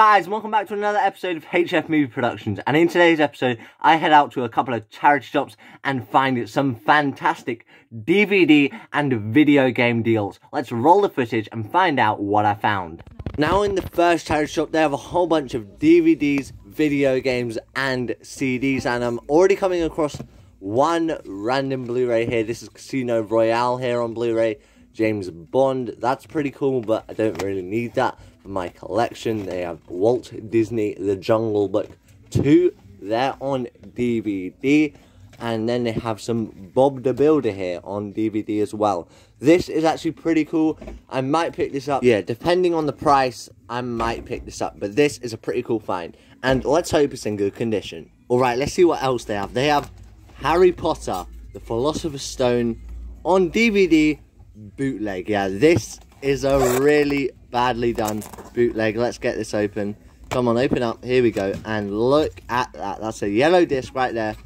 guys, welcome back to another episode of HF Movie Productions. And in today's episode, I head out to a couple of charity shops and find some fantastic DVD and video game deals. Let's roll the footage and find out what I found. Now in the first charity shop, they have a whole bunch of DVDs, video games, and CDs. And I'm already coming across one random Blu-ray here. This is Casino Royale here on Blu-ray. James Bond. That's pretty cool, but I don't really need that my collection. They have Walt Disney The Jungle Book 2. They're on DVD. And then they have some Bob the Builder here on DVD as well. This is actually pretty cool. I might pick this up. Yeah, depending on the price, I might pick this up. But this is a pretty cool find. And let's hope it's in good condition. Alright, let's see what else they have. They have Harry Potter, The Philosopher's Stone on DVD bootleg. Yeah, this is a really badly done bootleg. Let's get this open. Come on, open up. Here we go. And look at that. That's a yellow disc right there.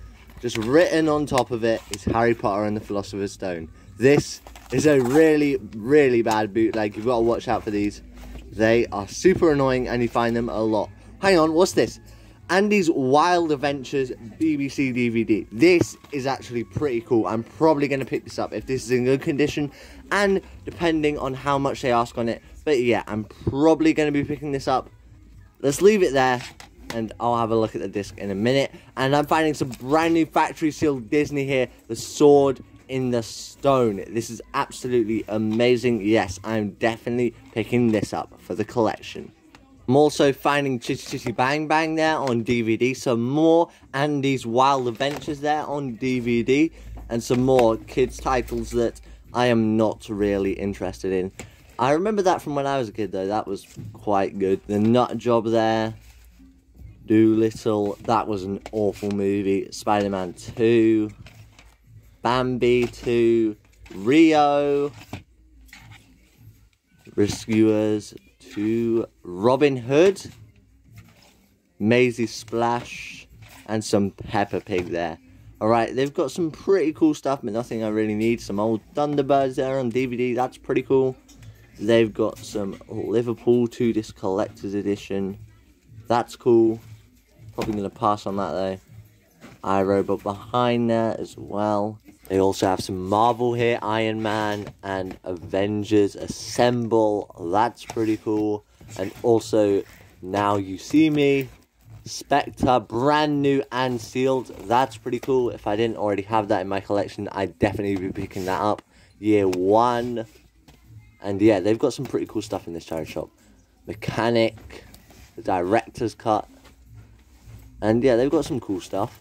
Just written on top of it is Harry Potter and the Philosopher's Stone. This is a really, really bad bootleg. You've got to watch out for these. They are super annoying and you find them a lot. Hang on, what's this? Andy's Wild Adventures BBC DVD. This is actually pretty cool. I'm probably going to pick this up if this is in good condition and depending on how much they ask on it. But yeah, I'm probably going to be picking this up. Let's leave it there and I'll have a look at the disc in a minute. And I'm finding some brand new factory sealed Disney here. The Sword in the Stone. This is absolutely amazing. Yes, I'm definitely picking this up for the collection. I'm also finding Chitty Chitty Bang Bang there on DVD. Some more Andy's Wild Adventures there on DVD. And some more kids titles that I am not really interested in. I remember that from when I was a kid though. That was quite good. The Nut Job there. Dolittle, That was an awful movie. Spider-Man 2. Bambi 2. Rio. Rescuers to Robin Hood, Maisie Splash, and some Peppa Pig there. Alright, they've got some pretty cool stuff, but nothing I really need. Some old Thunderbirds there on DVD, that's pretty cool. They've got some Liverpool 2 disc collector's edition. That's cool. Probably going to pass on that though. iRobot behind there as well. They also have some Marvel here, Iron Man and Avengers Assemble. That's pretty cool. And also, Now You See Me, Spectre, brand new and sealed. That's pretty cool. If I didn't already have that in my collection, I'd definitely be picking that up. Year one. And yeah, they've got some pretty cool stuff in this charity shop. Mechanic, the director's cut. And yeah, they've got some cool stuff.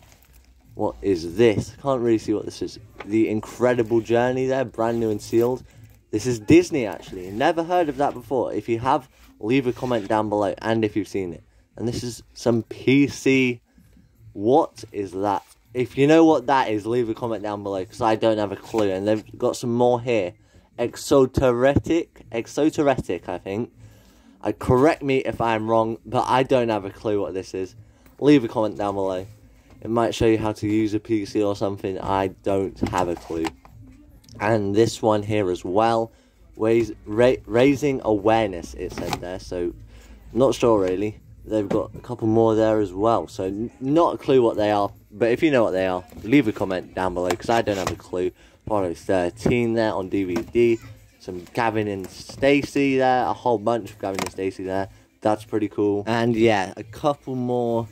What is this? Can't really see what this is. The Incredible Journey there, brand new and sealed. This is Disney actually. Never heard of that before. If you have, leave a comment down below and if you've seen it. And this is some PC. What is that? If you know what that is, leave a comment down below because I don't have a clue. And they've got some more here. Exoteretic. Exoteretic, I think. I uh, correct me if I'm wrong, but I don't have a clue what this is. Leave a comment down below. It might show you how to use a PC or something. I don't have a clue. And this one here as well. Raising awareness, it said there. So, not sure really. They've got a couple more there as well. So, not a clue what they are. But if you know what they are, leave a comment down below. Because I don't have a clue. Apollo 13 there on DVD. Some Gavin and Stacey there. A whole bunch of Gavin and Stacey there. That's pretty cool. And yeah, a couple more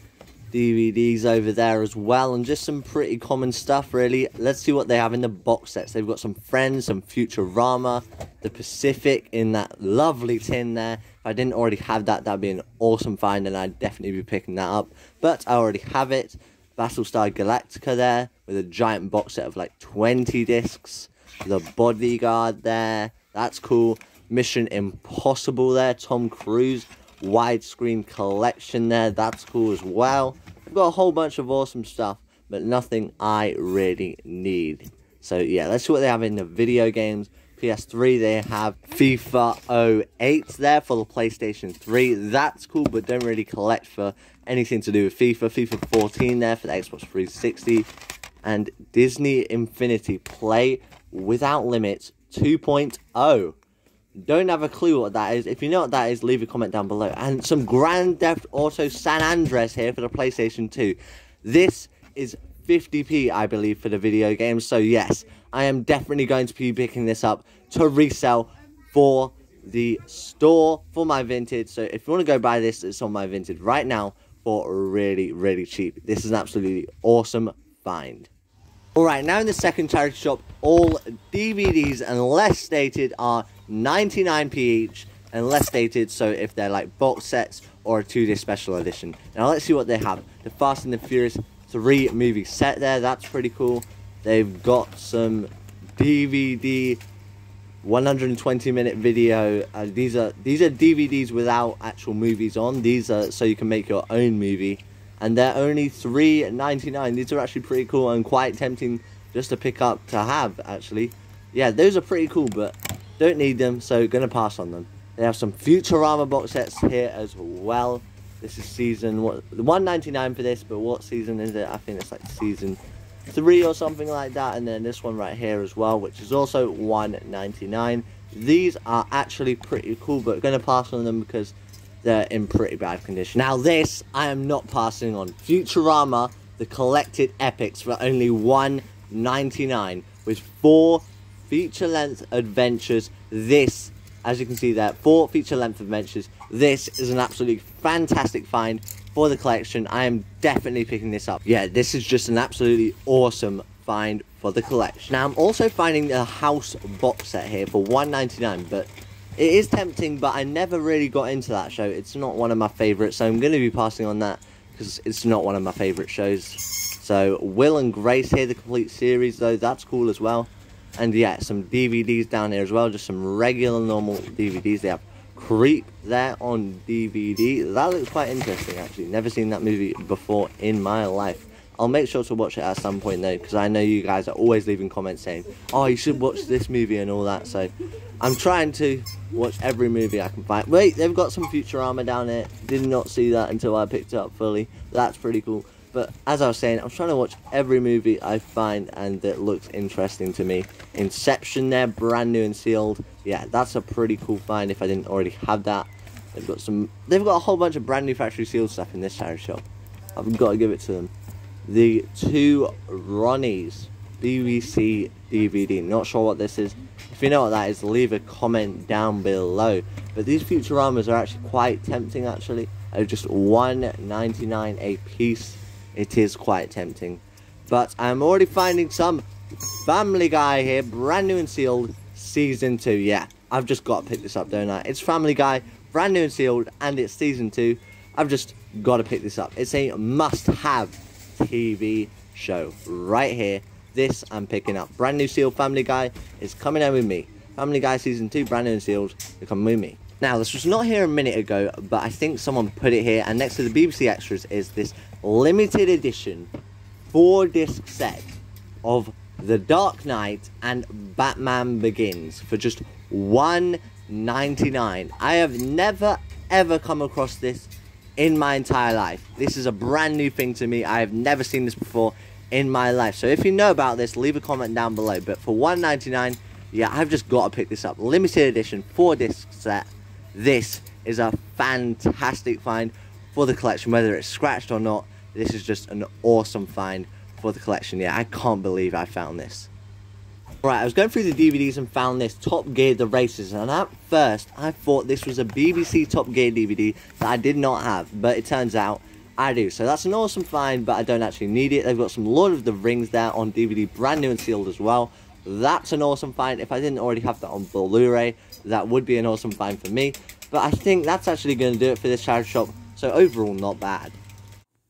DVDs over there as well, and just some pretty common stuff, really. Let's see what they have in the box sets. They've got some Friends, some Futurama, the Pacific in that lovely tin there. If I didn't already have that, that'd be an awesome find, and I'd definitely be picking that up. But I already have it. Battlestar Galactica there, with a giant box set of like 20 discs. The Bodyguard there, that's cool. Mission Impossible there, Tom Cruise widescreen collection there. That's cool as well. I've got a whole bunch of awesome stuff, but nothing I really need. So yeah, let's see what they have in the video games. PS3, they have FIFA 08 there for the PlayStation 3. That's cool, but don't really collect for anything to do with FIFA. FIFA 14 there for the Xbox 360. And Disney Infinity Play Without Limits 2.0. don't have a clue what that is. If you know what that is, leave a comment down below. And some Grand Theft Auto San Andreas here for the PlayStation 2. This is 50p, I believe, for the video game. So yes, I am definitely going to be picking this up to resell for the store for my Vinted. So if you want to go buy this, it's on my Vinted right now for really, really cheap. This is an absolutely awesome find. Alright, now in the second charity shop, all DVDs, unless stated, are 99p each, unless stated, so if they're like box sets or a two-day special edition. Now let's see what they have. The Fast and the Furious 3 movie set there, that's pretty cool. They've got some DVD 120 minute video. Uh, these are these are DVDs without actual movies on. These are so you can make your own movie, and they're only 3.99. These are actually pretty cool and quite tempting just to pick up to have actually. Yeah, those are pretty cool, but don't need them, so gonna pass on them. They have some Futurama box sets here as well. This is season what 199 for this, but what season is it? I think it's like season three or something like that and then this one right here as well which is also 199 these are actually pretty cool but going to pass on them because they're in pretty bad condition now this i am not passing on futurama the collected epics for only 199 with four feature length adventures this as you can see there four feature length adventures this is an absolutely fantastic find for the collection. I am definitely picking this up. Yeah, this is just an absolutely awesome find for the collection. Now, I'm also finding the house box set here for 1.99, but it is tempting, but I never really got into that show. It's not one of my favourites, so I'm going to be passing on that because it's not one of my favourite shows. So, Will and Grace here, the complete series, though, that's cool as well. And yeah, some DVDs down here as well, just some regular normal DVDs. They have Creep there on DVD. That looks quite interesting, actually. Never seen that movie before in my life. I'll make sure to watch it at some point though, because I know you guys are always leaving comments saying, "Oh, you should watch this movie and all that." So, I'm trying to watch every movie I can find. Wait, they've got some Futurama down there. Did not see that until I picked it up fully. That's pretty cool. But as I was saying, I'm trying to watch every movie I find and that looks interesting to me. Inception there, brand new and sealed. Yeah, that's a pretty cool find if I didn't already have that. They've got some they've got a whole bunch of brand new factory sealed stuff in this charity shop. I've got to give it to them. The two Ronnies BBC DVD. Not sure what this is. If you know what that is, leave a comment down below. But these Futuramas are actually quite tempting actually. They're just $1.99 a piece it is quite tempting. But I'm already finding some Family Guy here, brand new and sealed, season 2. Yeah, I've just got to pick this up, don't I? It's Family Guy, brand new and sealed, and it's season 2. I've just got to pick this up. It's a must-have TV show right here. This I'm picking up. Brand new sealed Family Guy is coming out with me. Family Guy season 2, brand new and sealed, come with me. Now, this was not here a minute ago, but I think someone put it here, and next to the BBC Extras is this limited edition four disc set of The Dark Knight and Batman Begins for just $1.99. I have never ever come across this in my entire life. This is a brand new thing to me. I have never seen this before in my life. So if you know about this, leave a comment down below. But for $1.99, yeah, I've just got to pick this up. Limited edition, four disc set. This is a fantastic find for the collection, whether it's scratched or not. This is just an awesome find for the collection. Yeah, I can't believe I found this. Right, I was going through the DVDs and found this Top Gear The Races, and at first I thought this was a BBC Top Gear DVD that I did not have, but it turns out I do. So that's an awesome find, but I don't actually need it. They've got some Lord of the Rings there on DVD, brand new and sealed as well. That's an awesome find. If I didn't already have that on Blu-ray, that would be an awesome find for me. But I think that's actually going to do it for this charity shop. So overall, not bad.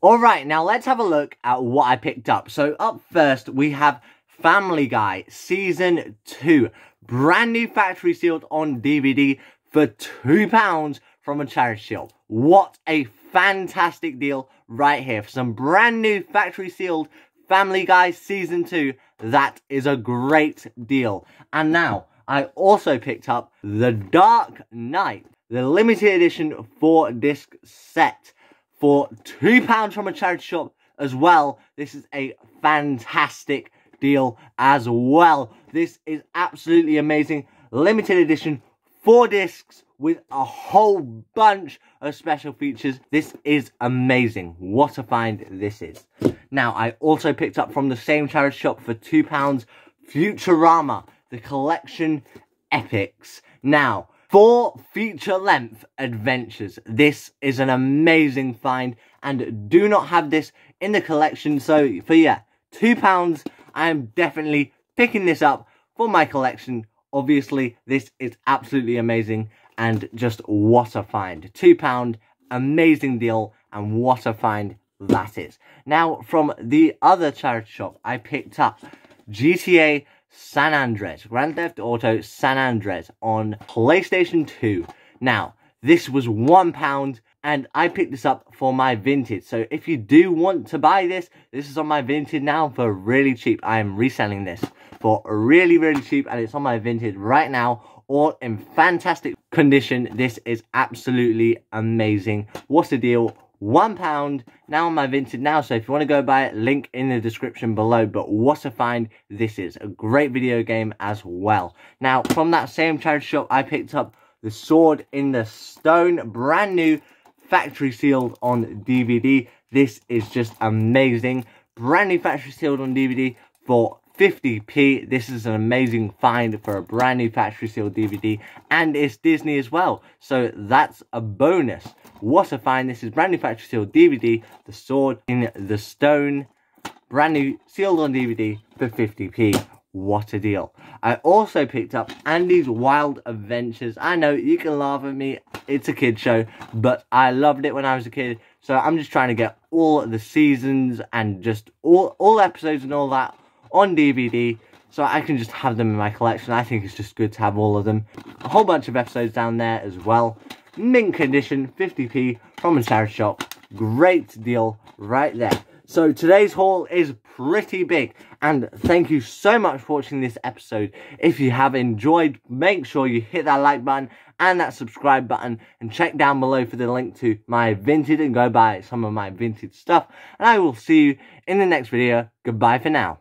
Alright, now let's have a look at what I picked up. So up first, we have Family Guy Season 2. Brand new factory sealed on DVD for £2 from a charity shop. What a fantastic deal right here. For some brand new factory sealed Family Guy Season 2, that is a great deal. And now, I also picked up The Dark Knight, the limited edition 4-disc set for £2 from a charity shop as well. This is a fantastic deal as well. This is absolutely amazing. Limited edition four discs with a whole bunch of special features. This is amazing. What a find this is. Now, I also picked up from the same charity shop for £2 Futurama, the collection epics. Now, for feature-length adventures. This is an amazing find and do not have this in the collection. So for yeah, £2, I am definitely picking this up for my collection. Obviously, this is absolutely amazing and just what a find. £2, amazing deal and what a find that is. Now, from the other charity shop, I picked up GTA San Andreas, Grand Theft Auto San Andreas on PlayStation 2. Now, this was £1 and I picked this up for my Vinted. So if you do want to buy this, this is on my Vinted now for really cheap. I am reselling this for really, really cheap and it's on my Vinted right now all in fantastic condition. This is absolutely amazing. What's the deal? One pound now on my Vinted now so if you want to go buy it link in the description below but what a find this is. A great video game as well. Now from that same charity shop i picked up the sword in the stone brand new factory sealed on dvd this is just amazing. Brand new factory sealed on dvd for 50p. This is an amazing find for a brand new factory sealed DVD and it's Disney as well. So that's a bonus. What a find. This is brand new factory sealed DVD, The Sword in the Stone. Brand new sealed on DVD for 50p. What a deal. I also picked up Andy's Wild Adventures. I know you can laugh at me. It's a kid show, but I loved it when I was a kid. So I'm just trying to get all the seasons and just all, all episodes and all that on DVD so I can just have them in my collection. I think it's just good to have all of them. A whole bunch of episodes down there as well. Mint condition, 50p from a charity shop. Great deal right there. So today's haul is pretty big and thank you so much for watching this episode. If you have enjoyed, make sure you hit that like button and that subscribe button and check down below for the link to my Vinted and go buy some of my Vinted stuff. And I will see you in the next video. Goodbye for now.